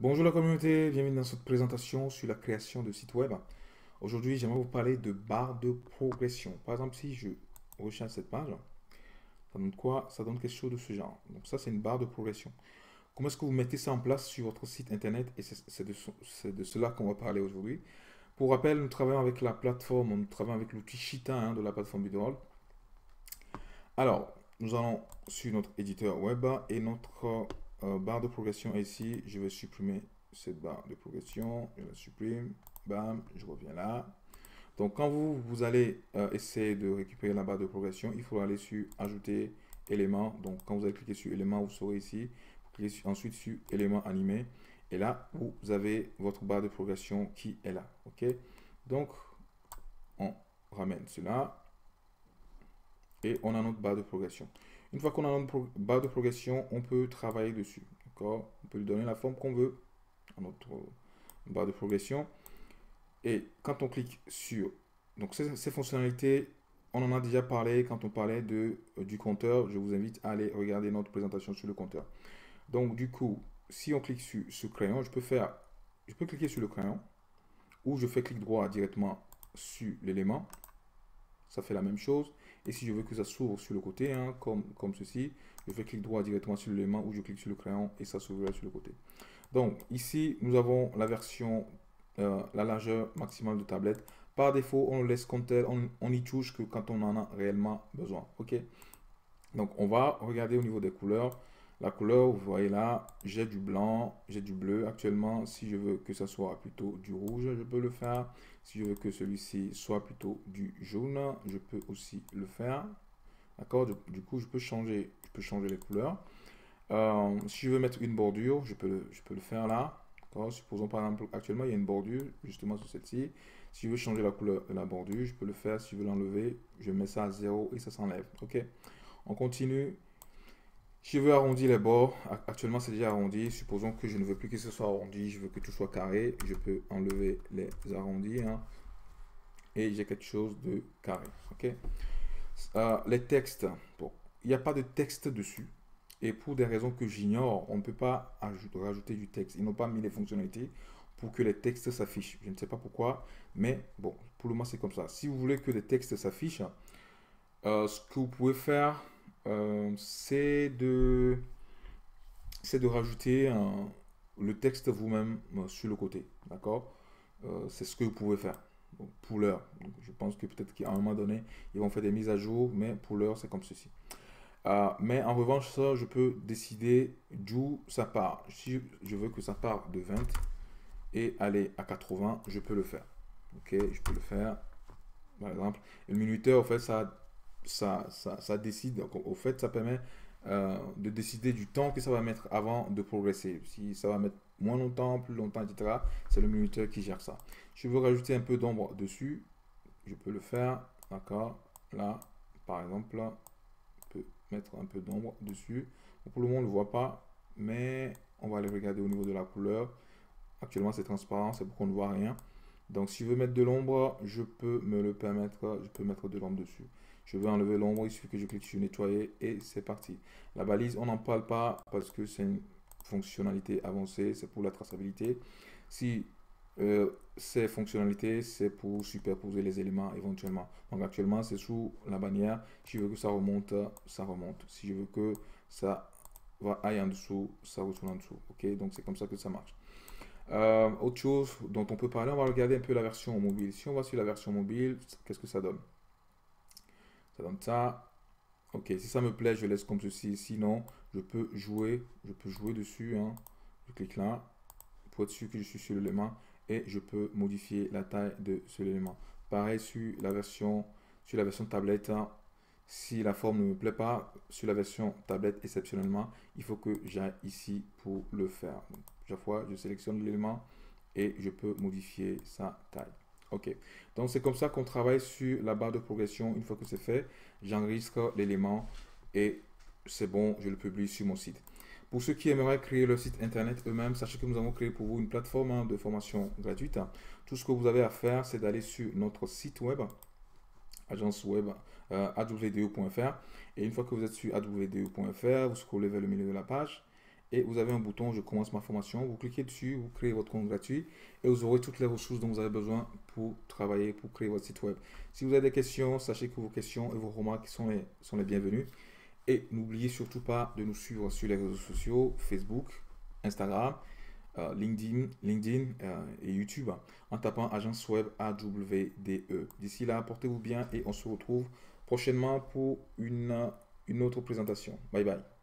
Bonjour la communauté, bienvenue dans cette présentation sur la création de sites web. Aujourd'hui, j'aimerais vous parler de barre de progression. Par exemple, si je recherche cette page, ça donne quoi? Ça donne quelque chose de ce genre. Donc ça, c'est une barre de progression. Comment est-ce que vous mettez ça en place sur votre site internet? Et c'est de, cela qu'on va parler aujourd'hui. Pour rappel, nous travaillons avec la plateforme, nous travaillons avec l'outil Cheetah hein, de la plateforme Bidroll. Alors, nous allons sur notre éditeur web et notre euh, barre de progression ici, je vais supprimer cette barre de progression, je la supprime, bam, je reviens là. Donc quand vous, vous allez euh, essayer de récupérer la barre de progression, il faut aller sur ajouter éléments. Donc quand vous allez cliquer sur élément, vous saurez ici, vous cliquez ensuite sur élément animé. Et là, vous avez votre barre de progression qui est là. OK? Donc, on ramène cela. Et on a notre barre de progression. Une fois qu'on a notre barre de progression, on peut travailler dessus. D'accord? On peut lui donner la forme qu'on veut à notre barre de progression. Et quand on clique sur donc ces, fonctionnalités, on en a déjà parlé quand on parlait de, euh, du compteur. Je vous invite à aller regarder notre présentation sur le compteur. Donc du coup, si on clique sur ce crayon, je peux faire, je peux cliquer sur le crayon ou je fais clic droit directement sur l'élément. Ça fait la même chose. Et si je veux que ça s'ouvre sur le côté, hein, comme, ceci, je fais clic droit directement sur l'élément ou je clique sur le crayon et ça s'ouvre sur le côté. Donc ici, nous avons la version, euh, la largeur maximale de tablette. Par défaut, on le laisse comme tel, on, on y touche que quand on en a réellement besoin. Ok? Donc on va regarder au niveau des couleurs. La couleur, vous voyez là, j'ai du blanc, j'ai du bleu. Actuellement, si je veux que ça soit plutôt du rouge, je peux le faire. Si je veux que celui-ci soit plutôt du jaune, je peux aussi le faire. D'accord Du coup, je peux changer, je peux changer les couleurs. Euh, si je veux mettre une bordure, je peux, je peux le faire là. Supposons par exemple, actuellement, il y a une bordure justement sur celle-ci. Si je veux changer la couleur de la bordure, je peux le faire. Si je veux l'enlever, je mets ça à 0 et ça s'enlève. OK On continue. Je veux arrondir les bords? Actuellement, c'est déjà arrondi. Supposons que je ne veux plus que ce soit arrondi. Je veux que tout soit carré. Je peux enlever les arrondis. Hein. et j'ai quelque chose de carré. OK? Euh, Les textes. Bon, il n'y a pas de texte dessus. Et pour des raisons que j'ignore, on ne peut pas ajouter, rajouter du texte. Ils n'ont pas mis les fonctionnalités pour que les textes s'affichent. Je ne sais pas pourquoi, mais bon, pour le moment, c'est comme ça. Si vous voulez que les textes s'affichent, euh, ce que vous pouvez faire, euh, c'est de, de rajouter le texte vous-même euh, sur le côté. D'accord? Euh, C'est ce que vous pouvez faire. pour l'heure, je pense que peut-être qu'à un moment donné, ils vont faire des mises à jour, mais pour l'heure, c'est comme ceci. mais en revanche, ça, je peux décider d'où ça part. Si je veux que ça parte de 20 et aller à 80, je peux le faire. Ok, je peux le faire. Par exemple, le minuteur, en fait, ça ça, décide, au fait, ça permet euh, de décider du temps que ça va mettre avant de progresser. Si ça va mettre moins longtemps, plus longtemps, etc., c'est le minuteur qui gère ça. Je veux rajouter un peu d'ombre dessus, je peux le faire, d'accord Là, par exemple, je peux mettre un peu d'ombre dessus. Pour le moment, on ne le voit pas, mais on va aller regarder au niveau de la couleur. Actuellement, c'est transparent, c'est pour qu'on ne voit rien. Donc, si je veux mettre de l'ombre, je peux me le permettre, je peux mettre de l'ombre dessus. Je veux enlever l'ombre, il suffit que je clique sur nettoyer et c'est parti. La balise, on n'en parle pas parce que c'est une fonctionnalité avancée, c'est pour la traçabilité. Si euh, ces fonctionnalités, c'est pour superposer les éléments éventuellement. Donc actuellement, c'est sous la bannière. Si je veux que ça remonte, ça remonte. Si je veux que ça va aille en dessous, ça retourne en dessous. Ok, donc c'est comme ça que ça marche. Euh, autre chose dont on peut parler, on va regarder un peu la version mobile. Si on va sur la version mobile, qu'est-ce que ça donne? Ça donne ça. Ok, si ça me plaît, je laisse comme ceci. Sinon, je peux jouer, je peux jouer dessus. Hein. Je clique là pour être sûr que je suis sur l'élément et je peux modifier la taille de ce élément. Pareil sur la version, sur la version tablette. Hein. Si la forme ne me plaît pas, sur la version tablette exceptionnellement, il faut que j'aille ici pour le faire. chaque fois, je sélectionne l'élément et je peux modifier sa taille. Ok, donc c'est comme ça qu'on travaille sur la barre de progression. Une fois que c'est fait, j'enregistre l'élément et c'est bon, je le publie sur mon site. Pour ceux qui aimeraient créer leur site internet eux-mêmes, sachez que nous avons créé pour vous une plateforme hein, de formation gratuite. Tout ce que vous avez à faire, c'est d'aller sur notre site web, agence web euh, Et une fois que vous êtes sur awde.fr, vous scrollez vers le milieu de la page et vous avez un bouton Je commence ma formation. Vous cliquez dessus, vous créez votre compte gratuit et vous aurez toutes les ressources dont vous avez besoin pour travailler, pour créer votre site web. Si vous avez des questions, sachez que vos questions et vos remarques sont les, sont les bienvenues. Et n'oubliez surtout pas de nous suivre sur les réseaux sociaux, Facebook, Instagram, euh, LinkedIn, LinkedIn euh, et YouTube en tapant agence web AWDE. D'ici là, portez-vous bien et on se retrouve prochainement pour une, une autre présentation. Bye bye.